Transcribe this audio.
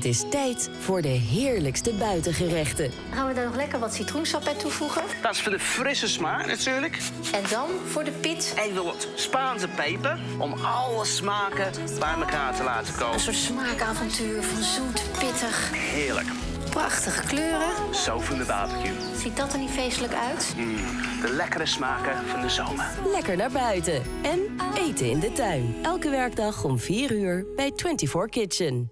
Het is tijd voor de heerlijkste buitengerechten. Gaan we daar nog lekker wat citroensap bij toevoegen? Dat is voor de frisse smaak natuurlijk. En dan voor de pit Even wat Spaanse peper om alle smaken bij elkaar te laten komen. een soort smaakavontuur van zoet, pittig, Heerlijk. prachtige kleuren. Zo van de barbecue. Ziet dat er niet feestelijk uit? Mm, de lekkere smaken van de zomer. Lekker naar buiten en eten in de tuin. Elke werkdag om 4 uur bij 24 Kitchen.